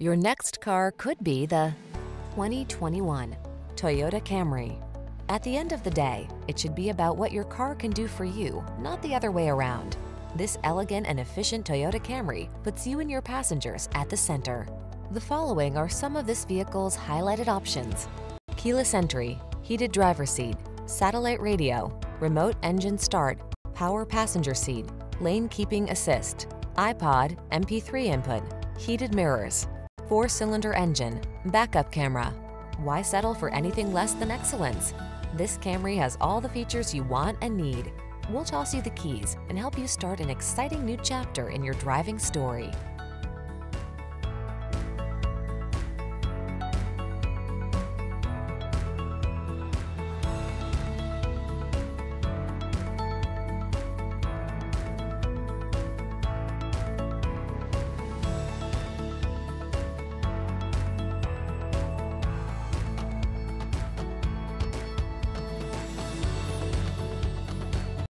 Your next car could be the 2021 Toyota Camry. At the end of the day, it should be about what your car can do for you, not the other way around. This elegant and efficient Toyota Camry puts you and your passengers at the center. The following are some of this vehicle's highlighted options. Keyless entry, heated driver seat, satellite radio, remote engine start, power passenger seat, lane keeping assist, iPod, MP3 input, heated mirrors, four-cylinder engine, backup camera. Why settle for anything less than excellence? This Camry has all the features you want and need. We'll toss you the keys and help you start an exciting new chapter in your driving story.